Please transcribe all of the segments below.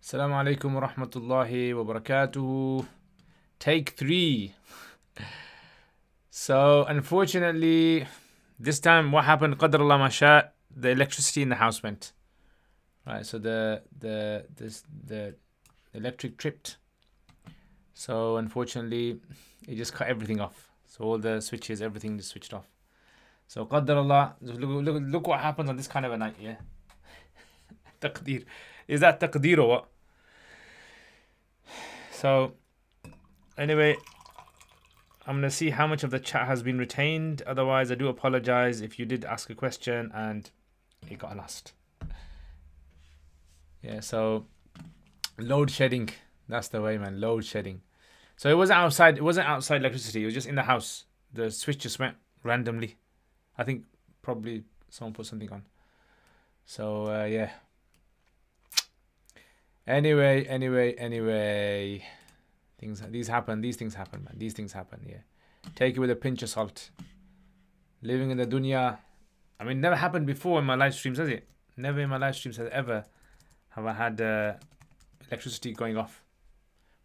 Assalamu alaikum wa rahmatullahi wa barakatuh. Take three. So, unfortunately, this time what happened, Qadr Allah Masha, the electricity in the house went. Right, so the the this the electric tripped. So unfortunately, it just cut everything off. So all the switches, everything just switched off. So Qadr Allah, look, look, look what happens on this kind of a night, yeah. taqdeer. Is that taqdeer or what? So, anyway, I'm to see how much of the chat has been retained. Otherwise, I do apologize if you did ask a question and it got lost. Yeah, so load shedding. That's the way, man. Load shedding. So it wasn't outside. It wasn't outside electricity. It was just in the house. The switch just went randomly. I think probably someone put something on. So uh, yeah. Anyway, anyway, anyway, things these happen. These things happen, man. These things happen. Yeah, take it with a pinch of salt. Living in the dunya, I mean, never happened before in my live streams, has it? Never in my live streams has ever have I had uh, electricity going off.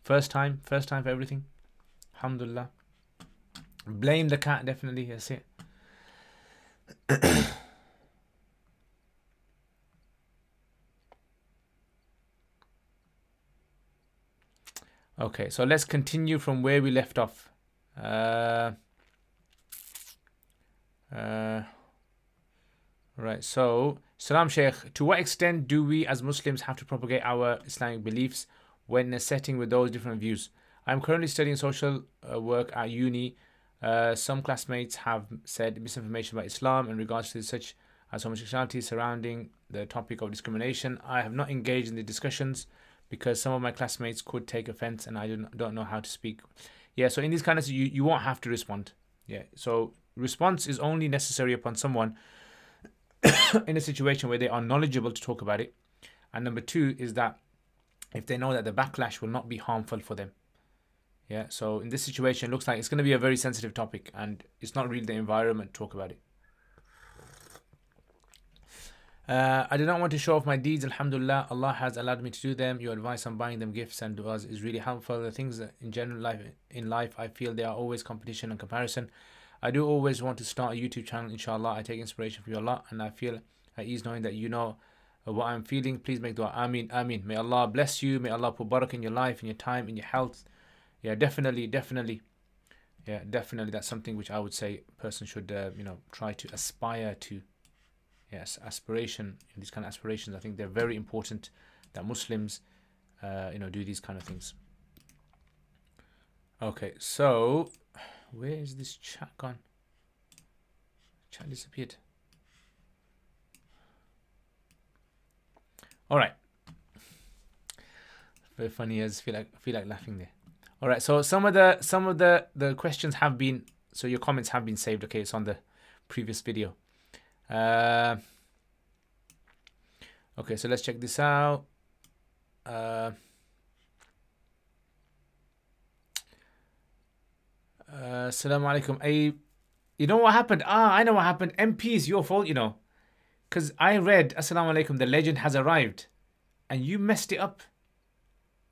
First time, first time for everything. Alhamdulillah. Blame the cat, definitely. That's it. Okay, so let's continue from where we left off. Uh, uh, right, so Salam Sheikh, to what extent do we as Muslims have to propagate our Islamic beliefs when setting with those different views? I'm currently studying social uh, work at uni. Uh, some classmates have said misinformation about Islam in regards to such as homosexuality surrounding the topic of discrimination. I have not engaged in the discussions because some of my classmates could take offense and I don't, know how to speak. Yeah, so in these kind of you, you won't have to respond. Yeah, so response is only necessary upon someone in a situation where they are knowledgeable to talk about it. And number two is that if they know that the backlash will not be harmful for them. Yeah, so in this situation, it looks like it's going to be a very sensitive topic and it's not really the environment to talk about it. Uh, I do not want to show off my deeds. Alhamdulillah, Allah has allowed me to do them. Your advice on buying them gifts and du'as is really helpful. The things in general life in life, I feel there are always competition and comparison. I do always want to start a YouTube channel. Inshallah, I take inspiration from you Allah, and I feel at ease knowing that you know what I'm feeling. Please make dua. Ameen, Ameen. May Allah bless you. May Allah put barak in your life, in your time, in your health. Yeah, definitely, definitely. Yeah, definitely. That's something which I would say person should, uh, you know, try to aspire to yes, aspiration, these kind of aspirations, I think they're very important that Muslims, uh, you know, do these kind of things. Okay, so where is this chat gone? Chat disappeared. All right. Very funny. as feel like feel like laughing there. All right. So some of the some of the the questions have been so your comments have been saved. Okay, it's on the previous video. Uh, okay, so let's check this out. Uh, uh, alaikum. I, you know what happened? Ah, I know what happened. MP is your fault, you know. Because I read, Assalamu alaikum, the legend has arrived. And you messed it up.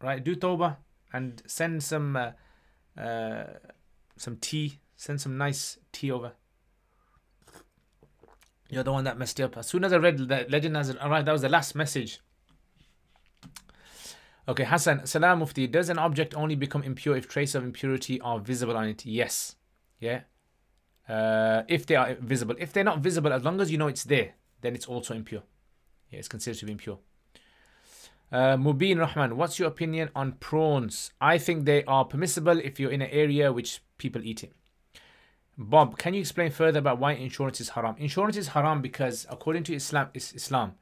Right? Do tawbah and send some uh, uh, some tea. Send some nice tea over. You're the one that messed up. As soon as I read that legend has arrived, that was the last message. Okay, Hassan, Salam Mufti. Does an object only become impure if traces of impurity are visible on it? Yes. Yeah. Uh, if they are visible. If they're not visible, as long as you know it's there, then it's also impure. Yeah, it's considered to be impure. Uh, Mubin Rahman, what's your opinion on prawns? I think they are permissible if you're in an area which people eat it. Bob, can you explain further about why insurance is haram? Insurance is haram because according to Islam, Islam,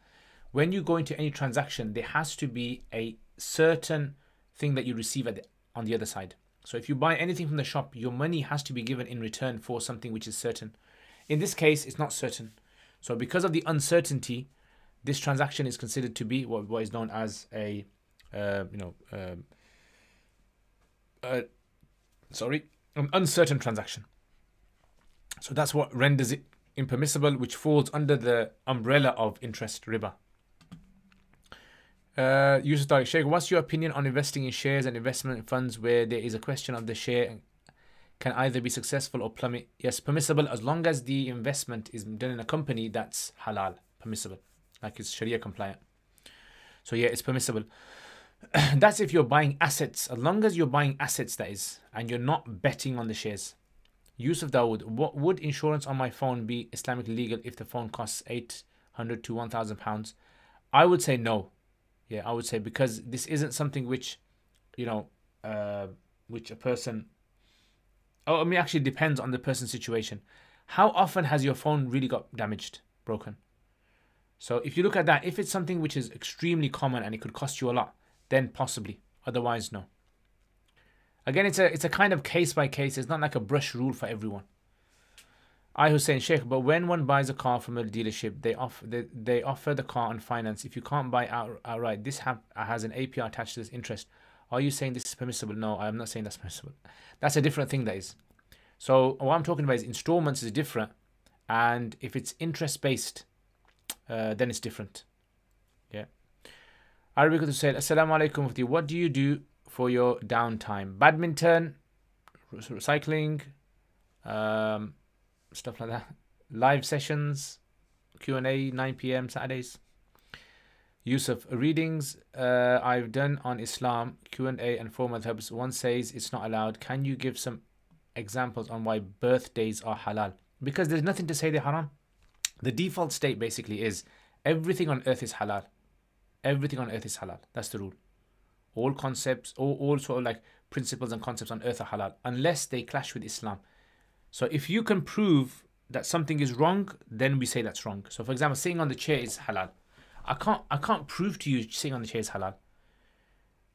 when you go into any transaction, there has to be a certain thing that you receive the, on the other side. So if you buy anything from the shop, your money has to be given in return for something which is certain. In this case, it's not certain. So because of the uncertainty, this transaction is considered to be what, what is known as a, uh, you know, um, uh, sorry, an uncertain transaction. So that's what renders it impermissible, which falls under the umbrella of interest riba. Uh, Yusuf Tariq Sheikh, what's your opinion on investing in shares and investment funds where there is a question of the share can either be successful or plummet? Yes, permissible as long as the investment is done in a company that's halal, permissible, like it's Sharia compliant. So yeah, it's permissible. that's if you're buying assets. As long as you're buying assets, that is, and you're not betting on the shares. Yusuf Dawood, what would insurance on my phone be Islamically legal if the phone costs eight hundred to one thousand pounds? I would say no. Yeah, I would say because this isn't something which, you know, uh, which a person. Oh, I mean, actually depends on the person's situation. How often has your phone really got damaged, broken? So if you look at that, if it's something which is extremely common and it could cost you a lot, then possibly. Otherwise, no. Again, it's a it's a kind of case by case. It's not like a brush rule for everyone. I Hussein Sheikh, but when one buys a car from a dealership, they offer they, they offer the car on finance. If you can't buy out, outright, this have, has an APR attached to this interest. Are you saying this is permissible? No, I'm not saying that's permissible. That's a different thing. That is. So what I'm talking about is installments is different, and if it's interest based, uh, then it's different. Yeah. Arabic say, Assalamu alaikum What do you do for your downtime? Badminton, cycling, um, stuff like that. Live sessions, Q&A, 9 p.m. Saturdays. Yusuf, readings uh, I've done on Islam, Q&A and four madhabs. One says it's not allowed. Can you give some examples on why birthdays are halal? Because there's nothing to say they're haram. The default state basically is everything on earth is halal. Everything on earth is halal. That's the rule. All concepts, all, all sort of like principles and concepts on earth are halal, unless they clash with Islam. So if you can prove that something is wrong, then we say that's wrong. So for example, sitting on the chair is halal. I can't I can't prove to you sitting on the chair is halal.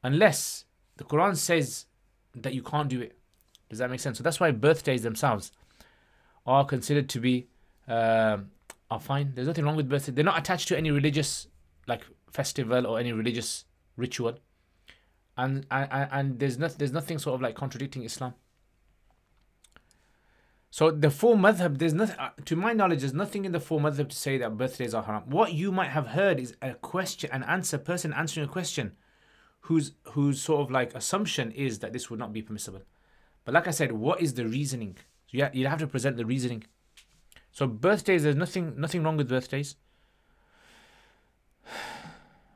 Unless the Quran says that you can't do it. Does that make sense? So that's why birthdays themselves are considered to be uh, are fine. There's nothing wrong with birthday. They're not attached to any religious like festival or any religious ritual, and and, and there's nothing there's nothing sort of like contradicting Islam. So the four madhab, there's nothing, uh, to my knowledge, there's nothing in the four madhab to say that birthdays are haram. What you might have heard is a question, an answer, person answering a question, whose whose sort of like assumption is that this would not be permissible. But like I said, what is the reasoning? So yeah, you have to present the reasoning. So birthdays, there's nothing nothing wrong with birthdays.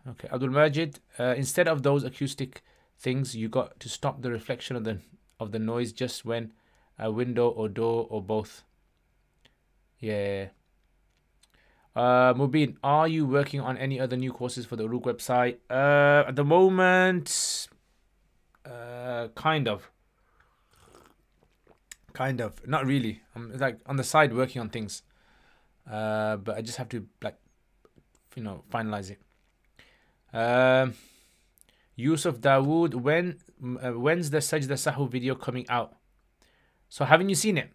Okay, Abdul Majid. Uh, instead of those acoustic things, you got to stop the reflection of the of the noise just when a window or door or both. Yeah. Uh, Mubin, are you working on any other new courses for the Uruk website? Uh, at the moment, uh, kind of. Kind of, not really. I'm like on the side working on things, uh, but I just have to like, you know, finalize it. Um, Yusuf Dawood, when uh, when's the Sajda Sahu video coming out? So haven't you seen it?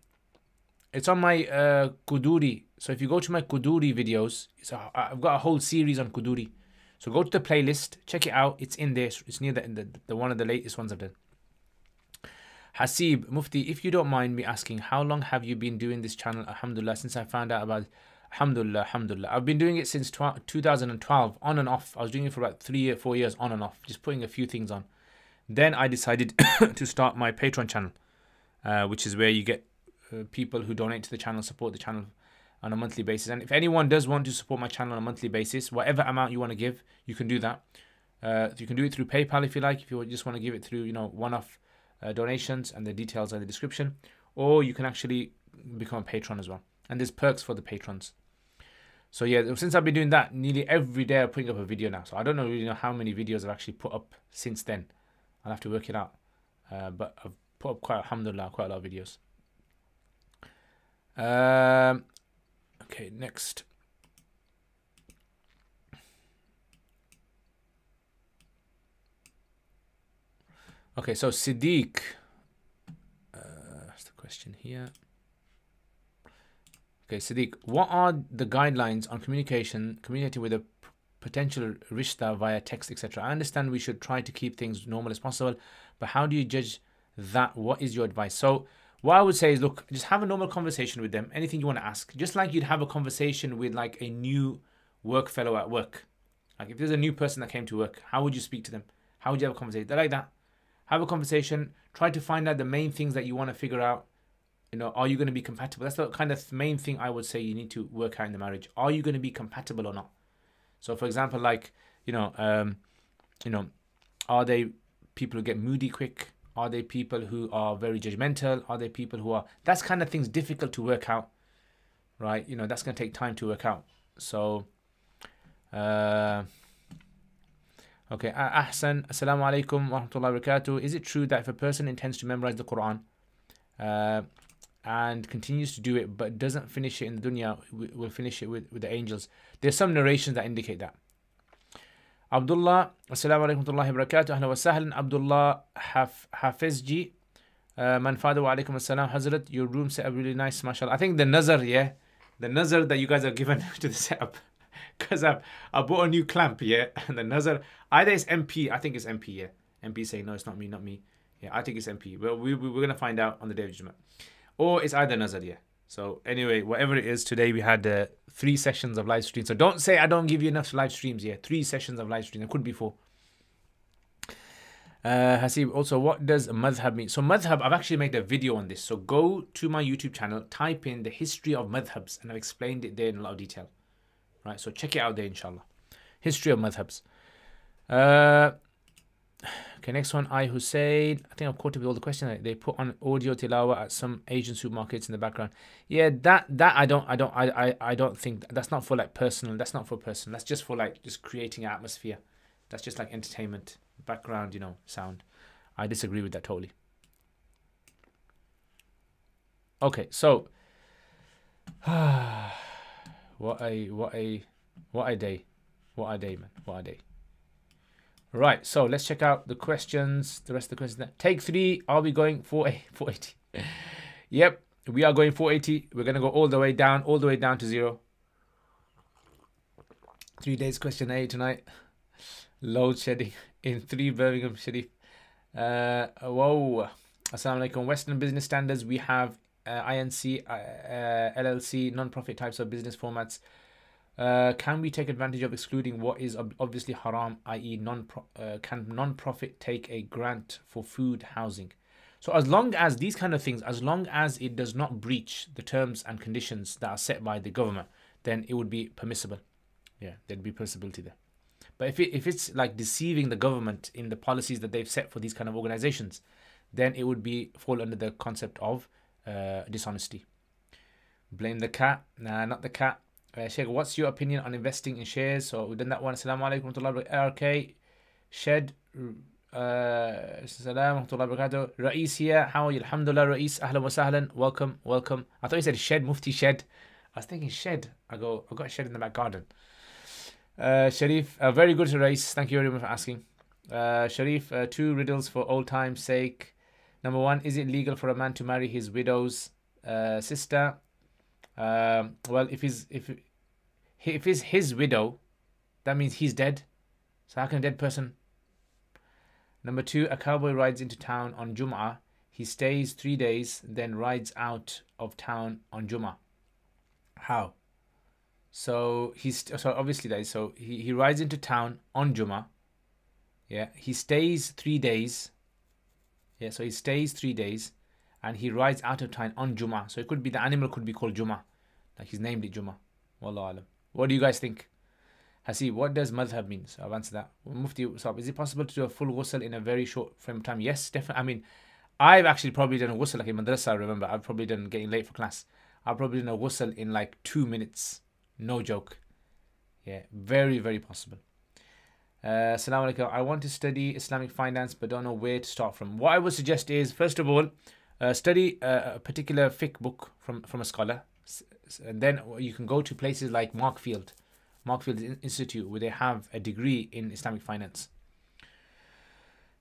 It's on my uh, Quduri. So if you go to my Quduri videos, I've got a whole series on Quduri. So go to the playlist, check it out. It's in there. It's near the, the, the one of the latest ones I've done. Hasib Mufti, if you don't mind me asking, how long have you been doing this channel? Alhamdulillah, since I found out about. Alhamdulillah, Alhamdulillah. I've been doing it since 2012, on and off. I was doing it for about three or four years, on and off, just putting a few things on. Then I decided to start my Patreon channel, uh, which is where you get uh, people who donate to the channel, support the channel on a monthly basis. And if anyone does want to support my channel on a monthly basis, whatever amount you want to give, you can do that. Uh, you can do it through PayPal if you like. If you just want to give it through, you know, one-off uh, donations, and the details are in the description. Or you can actually become a patron as well. And there's perks for the patrons. So yeah, since I've been doing that, nearly every day I'm putting up a video now. So I don't know really know how many videos I've actually put up since then. I'll have to work it out. Uh, but I've put up quite, alhamdulillah, quite a lot of videos. Um, okay, next. Okay, so Siddiq. Uh, that's the question here. Okay, Siddiq, what are the guidelines on communication, communicating with a potential rishta via text, etc.? I understand we should try to keep things normal as possible, but how do you judge that? What is your advice? So, what I would say is, look, just have a normal conversation with them. Anything you want to ask, just like you'd have a conversation with like a new work fellow at work. Like if there's a new person that came to work, how would you speak to them? How would you have a conversation? They're like that. Have a conversation. Try to find out the main things that you want to figure out. You know, are you going to be compatible? That's the kind of main thing I would say you need to work out in the marriage. Are you going to be compatible or not? So, for example, like you know, um, you know, are they people who get moody quick? Are they people who are very judgmental? Are they people who are? That's kind of things difficult to work out, right? You know, that's going to take time to work out. So, uh, okay, Ahsan, Assalamu alaikum wa rahmatullahi wa barakatuh. Is it true that if a person intends to memorize the Quran uh, and continues to do it but doesn't finish it in the dunya, will finish it with, with the angels? There's some narrations that indicate that. Abdullah, Assalamu alaikum wa barakatuh. Wa sahlan. Abdullah Hafizji. Uh, man wa alaikum assalam. Hazrat, your room set up really nice, mashallah. I think the nazar, yeah, the nazar that you guys are given to the setup because I've I bought a new clamp, yeah, and the nazar either it's MP, I think it's MP, yeah. MP saying no, it's not me, not me. Yeah, I think it's MP. Well, we, we we're gonna find out on the day of judgment, or it's either nazar, yeah. So anyway, whatever it is, today we had uh, three sessions of live stream. So don't say I don't give you enough live streams. Yeah, three sessions of live stream. It could be four. Uh, Hasib, also, what does madhab mean? So, madhab, I've actually made a video on this. So, go to my YouTube channel, type in the history of madhabs, and I've explained it there in a lot of detail. Right, so check it out there, inshallah. History of madhabs. Uh, okay, next one. I Hussein. I think I've quoted with all the questions. They put on audio tilawa at some Asian supermarkets in the background. Yeah, that that I don't I don't I I, I don't think that's not for like personal. That's not for personal. That's just for like just creating atmosphere. That's just like entertainment, background, you know, sound. I disagree with that totally. Okay, so. What a what a what a day. What a day, man. What a day. Right, so let's check out the questions. The rest of the questions. Take three. Are we going 480? yep, we are going 480. We're gonna go all the way down, all the way down to zero. Three days question A tonight. Load shedding in three Birmingham City. Uh, whoa. Assalamu alaikum. Western business standards. We have uh, INC, uh, uh LLC, non-profit types of business formats. Uh, can we take advantage of excluding what is ob- obviously haram, i.e., non uh, can non-profit take a grant for food, housing? So as long as these kind of things, as long as it does not breach the terms and conditions that are set by the government, then it would be permissible. Yeah, there'd be possibility there. But if it, if it's like deceiving the government in the policies that they've set for these kind of organizations, then it would be fall under the concept of uh, dishonesty. Blame the cat. Nah, not the cat. Uh, Sheikh, what's your opinion on investing in shares? So we've done that one. Assalamu alaikum RK. Shed. Uh, Assalamu alaikum Ra'is here. How are you? Alhamdulillah, Ra'is. Ahlan wa sahlan. Welcome, welcome. I thought you said shed, Mufti shed. I was thinking shed. I go, I got a shed in the back garden. Uh, Sharif, uh, very good, Ra'is. Thank you very much for asking. Uh, Sharif, uh, two riddles for old time's sake. Number one, is it legal for a man to marry his widow's uh, sister? Um, well, if he's if if it's his widow, that means he's dead. So how can a dead person? Number two, a cowboy rides into town on Jum'ah. He stays three days, then rides out of town on Jum'ah. How? So he's so obviously that is so he, he rides into town on Jum'ah. Yeah, he stays three days yeah, so he stays three days and he rides out of town on Juma. So it could be the animal could be called Juma. Like he's named it Juma. Wallah alam. What do you guys think? Hasi, what does madhab mean? So I've answered that. Mufti, so is it possible to do a full ghusl in a very short frame of time? Yes, definitely. I mean, I've actually probably done a ghusl like in madrasa, I remember. I've probably done getting late for class. I've probably done a ghusl in like two minutes. No joke. Yeah, very, very possible. Uh, Assalamu alaikum. I want to study Islamic finance but don't know where to start from. What I would suggest is, first of all, study uh, a particular fiqh book from, from a scholar. And then you can go to places like Markfield, Markfield Institute, where they have a degree in Islamic finance.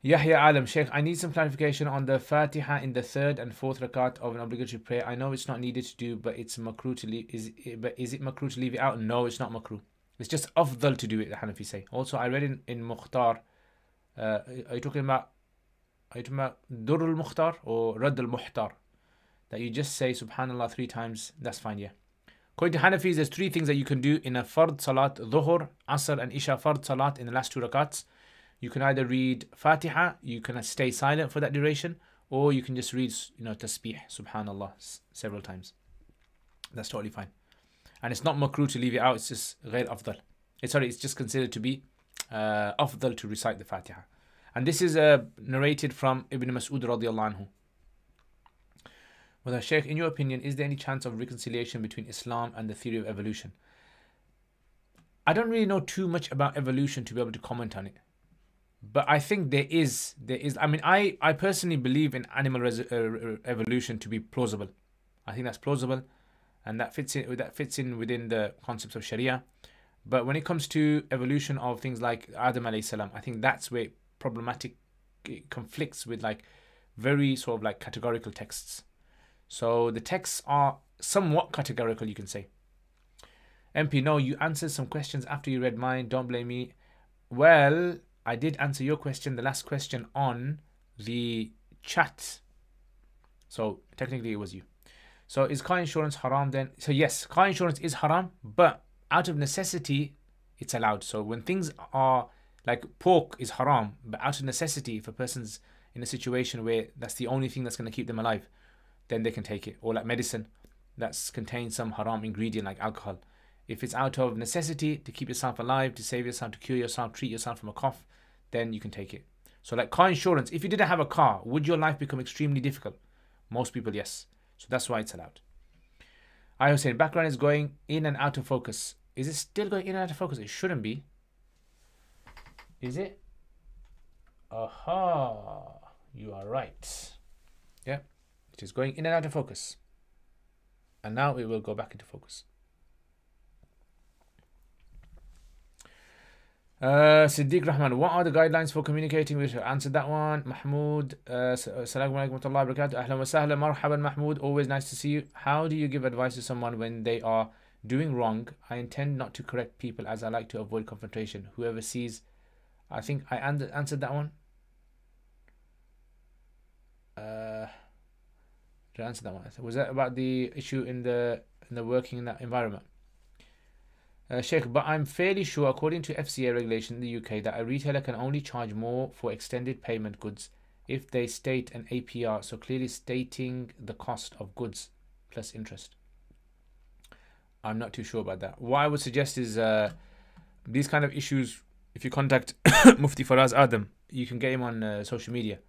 Yahya Alam, Sheikh, I need some clarification on the Fatiha in the third and fourth rakat of an obligatory prayer. I know it's not needed to do, but it's makruh to leave. Is but is it makruh to leave it out? No, it's not makruh. It's just afdal to do it, the Hanafi say. Also, I read in, in Mukhtar, uh, are you talking about, are you Dur al-Mukhtar or Rad al-Muhtar? That you just say Subhanallah three times, that's fine, yeah. According to Hanafis, there's three things that you can do in a fard salat, dhuhr, asr, and isha fard salat in the last two rakats. You can either read Fatiha, you can stay silent for that duration, or you can just read, you know, tasbih, subhanallah, several times. That's totally fine. And it's not makruh to leave it out, it's just ghair afdal. It's, sorry, it's just considered to be uh, afdal to recite the Fatiha. And this is uh, narrated from Ibn Mas'ud radiallahu anhu. Well, Sheikh, in your opinion, is there any chance of reconciliation between Islam and the theory of evolution? I don't really know too much about evolution to be able to comment on it. But I think there is, there is. I mean, I, I personally believe in animal uh, evolution to be plausible. I think that's plausible, and that fits in. That fits in within the concepts of Sharia. But when it comes to evolution of things like Adam alayhi salam, I think that's where problematic eh, conflicts with like very sort of like categorical texts. So the texts are somewhat categorical, you can say. MP, no, you answered some questions after you read mine. Don't blame me. Well, I did answer your question, the last question on the chat. So technically, it was you. So is car insurance haram then? So yes, car insurance is haram, but out of necessity, it's allowed. So when things are like pork is haram, but out of necessity, if a person's in a situation where that's the only thing that's going to keep them alive, then they can take it. Or like medicine that's contains some haram ingredient like alcohol. If it's out of necessity to keep yourself alive, to save yourself, to cure yourself, treat yourself from a cough, then you can take it. So like car insurance, if you didn't have a car, would your life become extremely difficult? Most people, yes. So that's why it's allowed. I was saying background is going in and out of focus. Is it still going in and out of focus? It shouldn't be. Is it? Aha, you are right. Yeah, it is going in and out of focus. And now it will go back into focus. Uh, Siddiq Rahman, what are the guidelines for communicating with her? Answered that one. Mahmoud, uh, Assalamu alaikum wa barakatuh. Ahlan wa sahlan, marhaban Mahmoud. Always nice to see you. How do you give advice to someone when they are doing wrong? I intend not to correct people as I like to avoid confrontation. Whoever sees I think I answered that one. Uh, did I answer that one? Was that about the issue in the in the working in that environment? Uh, Sheikh, but I'm fairly sure, according to FCA regulation in the UK, that a retailer can only charge more for extended payment goods if they state an APR, so clearly stating the cost of goods plus interest. I'm not too sure about that. What I would suggest is uh, these kind of issues if you contact Mufti Faraz Adam, you can get him on uh, social media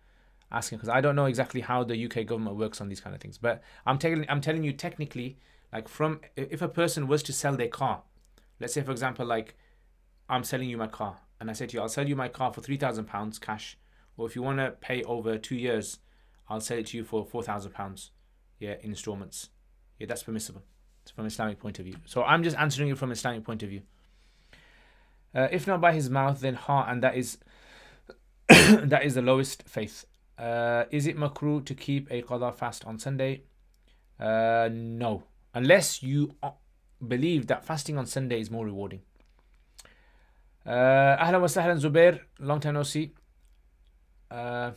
asking because I don't know exactly how the UK government works on these kind of things. But I'm telling I'm telling you technically, like from if a person was to sell their car, let's say for example, like I'm selling you my car, and I say to you, I'll sell you my car for three thousand pounds cash, or if you want to pay over two years, I'll sell it to you for four thousand pounds, yeah, in installments. Yeah, that's permissible. It's from an Islamic point of view. So I'm just answering you from Islamic point of view. Uh, if not by his mouth, then heart, and that is that is the lowest faith. Uh, is it makruh to keep a qada fast on Sunday? Uh, no, unless you believe that fasting on Sunday is more rewarding. Uh, Ahlan wa sahlan Zubair, long time no see. Uh,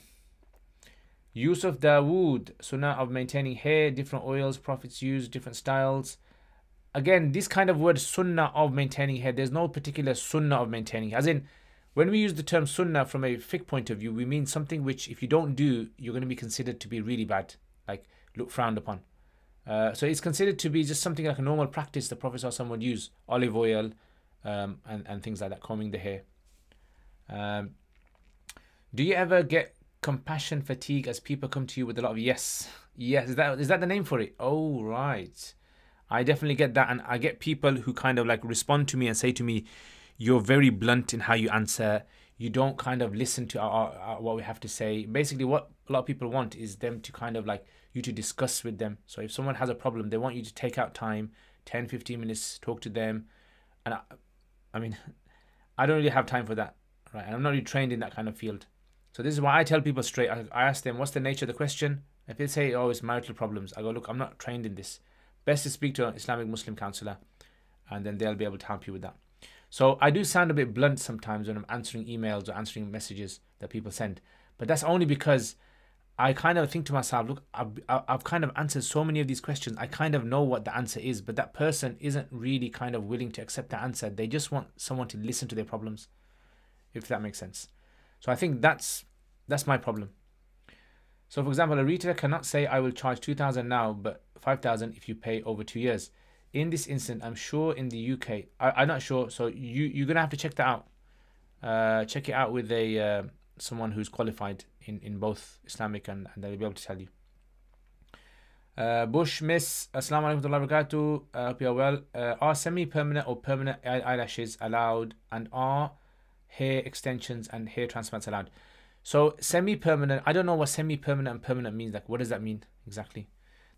Yusuf Dawood, sunnah of maintaining hair, different oils, prophets use, different styles again, this kind of word sunnah of maintaining hair, there's no particular sunnah of maintaining. As in, when we use the term sunnah from a fiqh point of view, we mean something which, if you don't do, you're going to be considered to be really bad, like look frowned upon. Uh, so it's considered to be just something like a normal practice the Prophet someone would use olive oil um, and, and things like that, combing the hair. Um, do you ever get compassion fatigue as people come to you with a lot of yes? Yes, is that is that the name for it? Oh, right. I definitely get that, and I get people who kind of like respond to me and say to me, "You're very blunt in how you answer. You don't kind of listen to our, our, what we have to say." Basically, what a lot of people want is them to kind of like you to discuss with them. So if someone has a problem, they want you to take out time, 10, 15 minutes, talk to them, and I, I mean, I don't really have time for that, right? And I'm not really trained in that kind of field. So this is why I tell people straight. I, I ask them, "What's the nature of the question?" If they say, "Oh, it's marital problems," I go, "Look, I'm not trained in this." Best to speak to an Islamic Muslim counselor and then they'll be able to help you with that. So I do sound a bit blunt sometimes when I'm answering emails or answering messages that people send, but that's only because I kind of think to myself, look, I've, I've kind of answered so many of these questions. I kind of know what the answer is, but that person isn't really kind of willing to accept the answer. They just want someone to listen to their problems, if that makes sense. So I think that's that's my problem. So for example, a retailer cannot say I will charge 2000 now, but 5000 if you pay over two years. In this instance, I'm sure in the UK, I, am not sure. So you you're gonna have to check that out. Uh, check it out with a uh, someone who's qualified in, in both Islamic and, and they'll be able to tell you. Uh, Bush Miss, Assalamu alaikum wa barakatuh. I uh, hope you're well. Uh, are semi permanent or permanent eyelashes allowed? And are hair extensions and hair transplants allowed? So, semi permanent, I don't know what semi permanent and permanent means. Like, what does that mean exactly?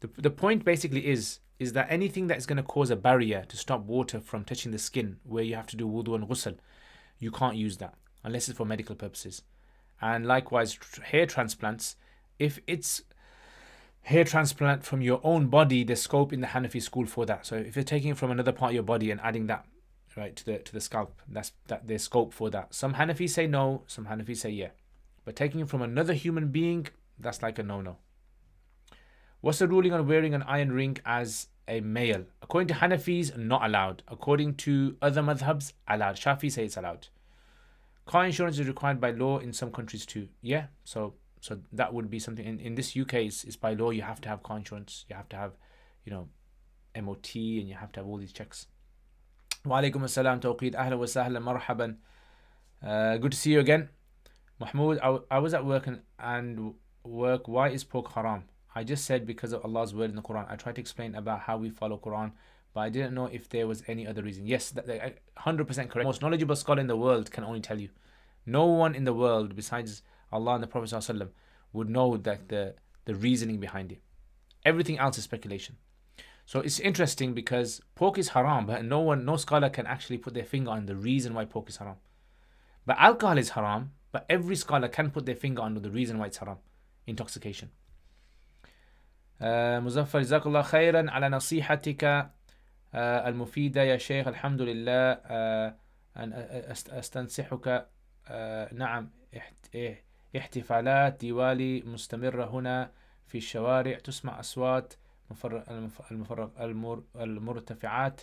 The, the point basically is is that anything that is going to cause a barrier to stop water from touching the skin, where you have to do wudu and ghusl, you can't use that unless it's for medical purposes. And likewise hair transplants if it's hair transplant from your own body there's scope in the Hanafi school for that. So if you're taking it from another part of your body and adding that right to the to the scalp that's that there's scope for that. Some Hanafi say no some Hanafi say yeah. But taking it from another human being that's like a no-no What's the ruling on wearing an iron ring as a male? According to Hanafis, not allowed. According to other madhabs, allowed. Shafi say it's allowed. Car insurance is required by law in some countries too. Yeah, so so that would be something. In, in this UK, it's, it's by law you have to have car insurance. You have to have, you know, MOT and you have to have all these checks. Wa alaikum assalam, tawqeed, ahla wa sahla, marhaban. Uh, good to see you again. Mahmoud, I, I was at work and, and work. Why is pork haram? I just said because of Allah's word in the Quran I tried to explain about how we follow Quran but I didn't know if there was any other reason. Yes, that, that, 100% correct. Most knowledgeable scholar in the world can only tell you. No one in the world besides Allah and the Prophet would know that the, the reasoning behind it. Everything else is speculation. So it's interesting because pork is haram, but no one, no scholar can actually put their finger on the reason why pork is haram. But alcohol is haram, but every scholar can put their finger on the reason why it's haram. Intoxication. مزفر جزاك الله خيرا. على نصيحتك المفيدة يا شيخ الحمد لله أن أستنصحك نعم احتفالات ديوالي مستمرة هنا في الشوارع. تسمع أصوات المرتفعات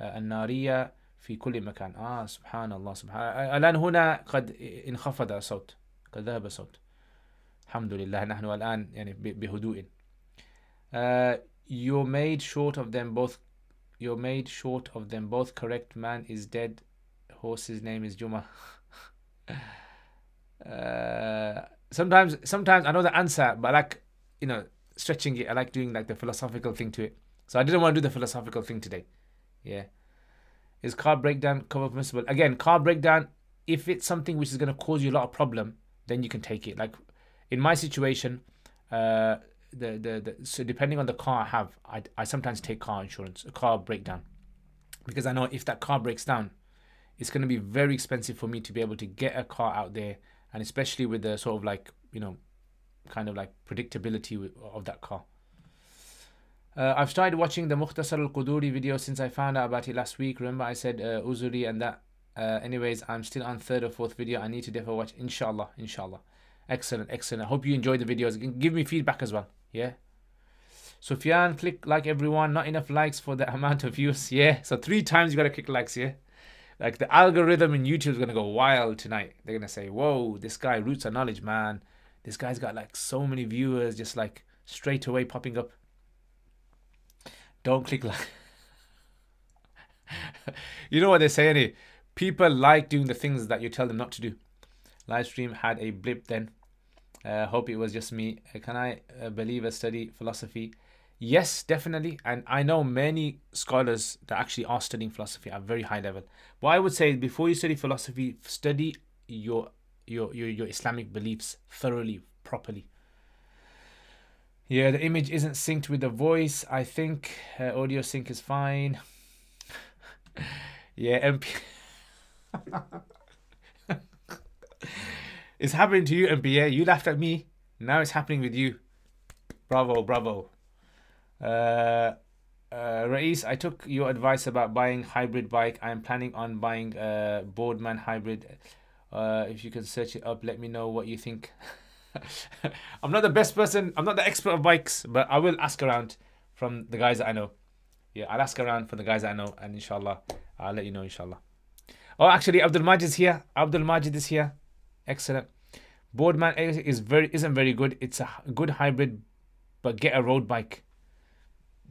النارية في كل مكان. آه سبحان الله سبحان الآن هنا قد انخفض الصوت قد ذهب الصوت الحمد لله نحن الآن يعني بهدوء. Uh, you made short of them both you're made short of them both correct. Man is dead. Horse's name is Juma. uh, sometimes, sometimes I know the answer, but I like, you know, stretching it. I like doing like the philosophical thing to it. So I didn't want to do the philosophical thing today. Yeah. Is car breakdown cover permissible? Again, car breakdown, if it's something which is going to cause you a lot of problem, then you can take it. Like in my situation, uh, the, the, the so depending on the car I have, I, I sometimes take car insurance, a car breakdown, because I know if that car breaks down, it's going to be very expensive for me to be able to get a car out there, and especially with the sort of like you know, kind of like predictability of that car. Uh, I've started watching the Mukhtasar al-Quduri video since I found out about it last week. Remember I said uh, Uzuri and that. Uh, anyways, I'm still on third or fourth video. I need to definitely watch. Inshallah, inshallah. Excellent, excellent. I hope you enjoyed the videos. Give me feedback as well. Yeah. Sufyan, click like everyone. Not enough likes for the amount of views. Yeah. So three times you gotta click likes. Yeah. Like the algorithm in YouTube is gonna go wild tonight. They're gonna say, "Whoa, this guy roots of knowledge, man. This guy's got like so many viewers, just like straight away popping up." Don't click like. you know what they say, any people like doing the things that you tell them not to do. Live stream had a blip then. Uh, hope it was just me. Uh, can I uh, believe a study philosophy? Yes, definitely. And I know many scholars that actually are studying philosophy at very high level. But I would say before you study philosophy, study your your your, your Islamic beliefs thoroughly, properly. Yeah, the image isn't synced with the voice. I think uh, audio sync is fine. yeah, MP. It's happening to you, NBA. You laughed at me. Now it's happening with you. Bravo, bravo. Uh, uh, I took your advice about buying hybrid bike. I am planning on buying a Boardman hybrid. Uh, if you can search it up, let me know what you think. I'm not the best person. I'm not the expert of bikes, but I will ask around from the guys that I know. Yeah, I'll ask around for the guys that I know, and inshallah, I'll let you know, inshallah. Oh, actually, Abdul Majid is here. Abdul Majid is here. Excellent. Boardman is very isn't very good. It's a good hybrid, but get a road bike.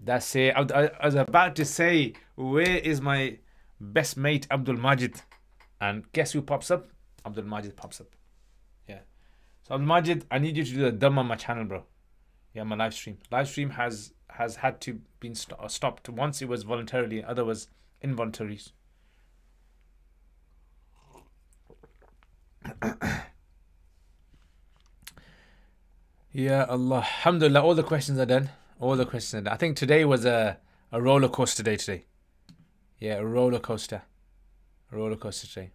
That's it. I, I was about to say, where is my best mate Abdul Majid? And guess who pops up? Abdul Majid pops up. Yeah. So Abdul Majid, I need you to do the dumb on my channel, bro. Yeah, my live stream. Live stream has has had to been st- stopped. Once it was voluntarily, other was involuntary. yeah, Allah. Alhamdulillah, all the questions are done. All the questions are done. I think today was a, a roller coaster day today. Yeah, a roller coaster. A roller coaster today.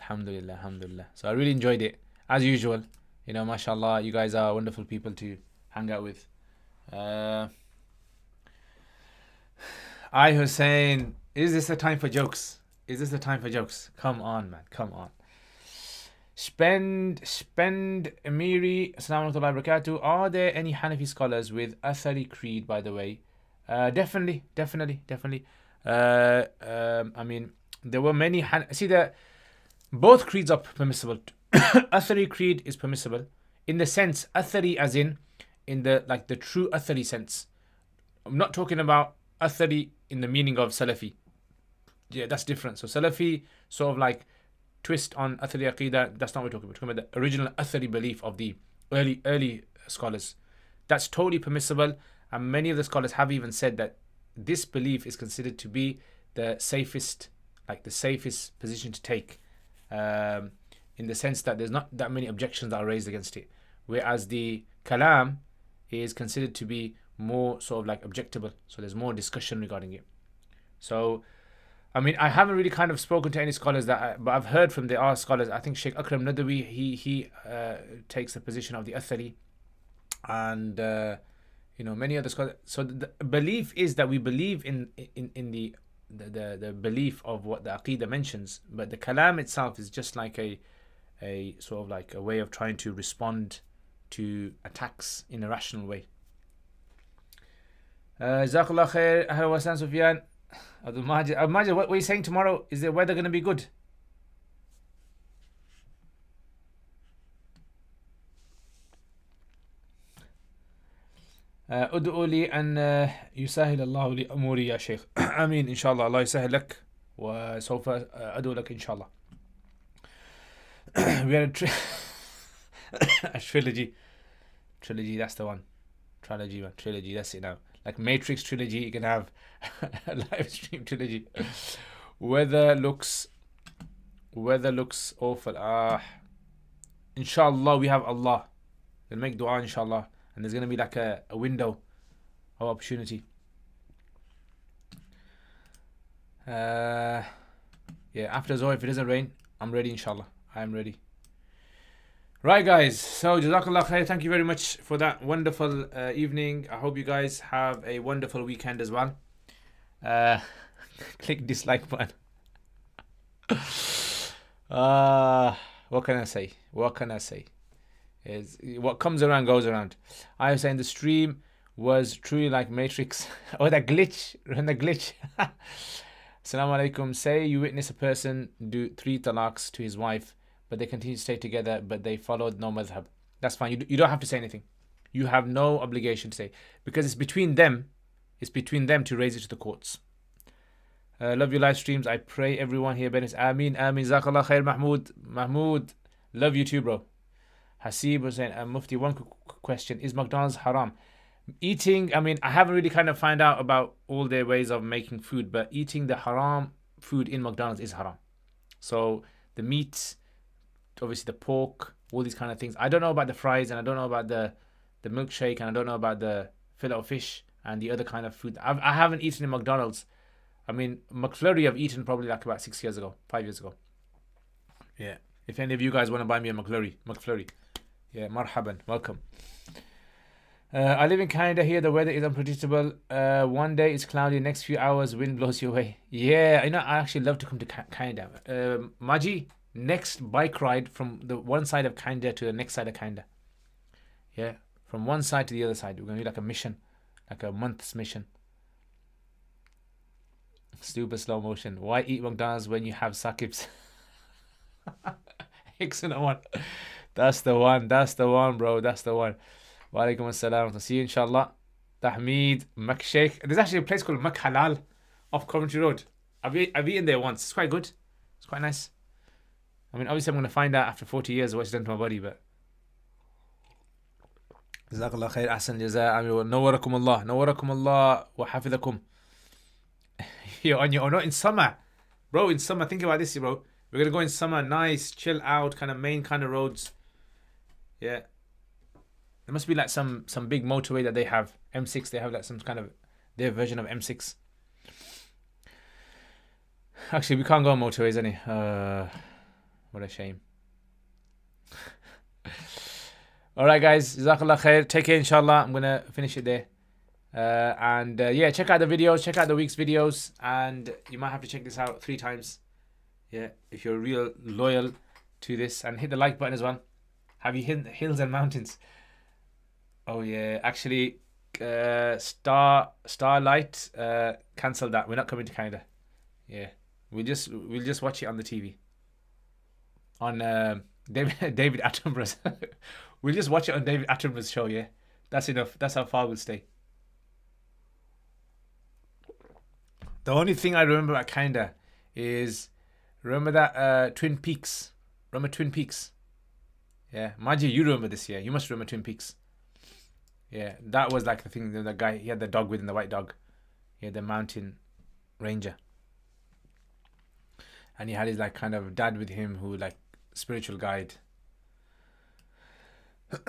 Alhamdulillah, Alhamdulillah. So I really enjoyed it. As usual. You know, mashallah, you guys are wonderful people to hang out with. Uh, I Hussein, is this the time for jokes? Is this the time for jokes? Come on, man. Come on. Spend, spend, Amiri, Assalamu alaikum Are there any Hanafi scholars with Athari creed, by the way? Uh, definitely, definitely, definitely. Uh, um, I mean, there were many. Han- See, the both creeds are permissible. Athari creed is permissible in the sense Athari, as in in the like the true Athari sense. I'm not talking about Athari in the meaning of Salafi. Yeah, that's different. So Salafi sort of like twist on Athari Aqidah, that's not what we're talking about. We're talking about the original Athari belief of the early early scholars. That's totally permissible, and many of the scholars have even said that this belief is considered to be the safest, like the safest position to take, um, in the sense that there's not that many objections that are raised against it. Whereas the Kalam is considered to be more sort of like objectable, so there's more discussion regarding it. So I mean, I haven't really kind of spoken to any scholars that, I, but I've heard from there are scholars. I think Sheikh Akram Nadwi he he uh, takes the position of the Athari, and uh, you know many other scholars. So the belief is that we believe in in in the the, the, the belief of what the Aqidah mentions, but the Kalam itself is just like a a sort of like a way of trying to respond to attacks in a rational way. Uh, Jazakallah khair. Sufyan. Abdul Majid, Abdul Majid, what were you saying tomorrow? Is the weather going to be good? ادعوا لي أن يسهل الله لي أموري يا شيخ آمين إن شاء الله الله يسهل لك وسوف أدعو لك إن شاء الله we had a, tri a trilogy trilogy that's the one trilogy man trilogy that's it now like Matrix trilogy. You can have a live stream trilogy. weather looks weather looks awful. Ah, inshallah we have Allah. We'll make dua inshallah, and there's gonna be like a, a window of opportunity. Uh, yeah, after Zohar, if it doesn't rain, I'm ready inshallah. I am ready. Right, guys. So, Jazakallah khair. Thank you very much for that wonderful uh, evening. I hope you guys have a wonderful weekend as well. Uh, click dislike button. uh, what can I say? What can I say? Is what comes around goes around. I was saying the stream was truly like Matrix. oh, that glitch. And the glitch. Assalamu alaikum. Say you witness a person do three talaqs to his wife but they continue to stay together, but they followed no madhab. That's fine. You, you don't have to say anything. You have no obligation to say because it's between them. It's between them to raise it to the courts. Uh, love your live streams. I pray everyone here benefits. Ameen, Ameen. Zakallah khair, Mahmoud. Mahmoud, love you too, bro. Hasib was saying, uh, Mufti, one question Is McDonald's haram? Eating, I mean, I haven't really kind of find out about all their ways of making food, but eating the haram food in McDonald's is haram. So the meat, obviously the pork, all these kind of things. I don't know about the fries and I don't know about the the milkshake and I don't know about the fillet of fish and the other kind of food. I've, I haven't eaten in McDonald's. I mean, McFlurry I've eaten probably like about six years ago, five years ago. Yeah. If any of you guys want to buy me a McFlurry, McFlurry. Yeah, marhaban, welcome. Uh, I live in Canada here. The weather is unpredictable. Uh, one day it's cloudy. Next few hours, wind blows you away. Yeah, I know. I actually love to come to Canada. Uh, Maji, next bike ride from the one side of Canada to the next side of Canada. Yeah, from one side to the other side. We're gonna do like a mission, like a month's mission. Stupid slow motion. Why eat McDonald's when you have Sakibs? Excellent one. That's the one. That's the one, bro. That's the one. Wa alaikum assalam. See you inshallah. Tahmeed, Sheikh. There's actually a place called Makhalal off Coventry Road. I've, I've eaten there once. It's quite good. It's quite nice. I mean, obviously, I'm going to find out after 40 years what it's done to my body, but. Jazakallah khair, ahsan jaza. I mean, nawarakum Allah. Wa hafidhakum. You're on your own. In summer. Bro, in summer, think about this, bro. We're going to go in summer, nice, chill out, kind of main kind of roads. Yeah. There must be like some some big motorway that they have. M6, they have like some kind of their version of M6. Actually, we can't go on motorways, any. Uh, what a shame. All right, guys. Jazakallah khair. Take care, inshallah. I'm going to finish it there. Uh, and uh, yeah, check out the videos. Check out the week's videos. And you might have to check this out three times. Yeah, if you're real loyal to this. And hit the like button as well. Have you hit hills and mountains? Oh, yeah. Actually, uh, Star Starlight uh, cancelled that. We're not coming to Canada. Yeah. We'll just we'll just watch it on the TV. On uh, David David Attenborough's. we'll just watch it on David Attenborough's show. Yeah, that's enough. That's how far we'll stay. The only thing I remember about Canada is remember that uh, Twin Peaks. Remember Twin Peaks? Yeah, Maji, you remember this year. You must remember Twin Peaks. Yeah, that was like the thing. The guy he had the dog with him, the white dog. He had the mountain ranger and he had his like kind of dad with him who like spiritual guide.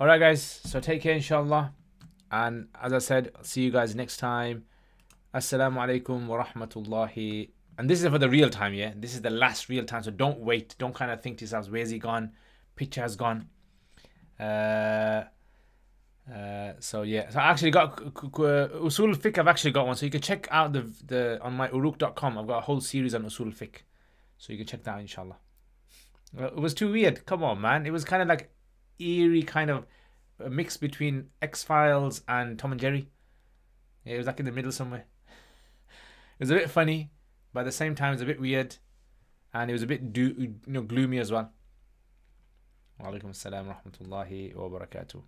All right guys. So take care inshallah. And as i said see you guys next time. Assalamu alaikum wa rahmatullahi. And this is for the real time yeah? This is the last real time. So don't wait. Don't kind of think to yourselves where's he gone? Picture has gone. Uh uh, so yeah, so I actually got Usul Fiqh. I've actually got one, so you can check out the the on my uruk.com. I've got a whole series on Usul Fiqh, so you can check that out, inshallah. Uh, it was too weird. Come on, man. It was kind of like eerie, kind of a mix between X Files and Tom and Jerry. Yeah, it was like in the middle somewhere. It was a bit funny, but at the same time, it was a bit weird, and it was a bit do, you know gloomy as well. Alaikum assalam rahmatullahi wa barakatuh.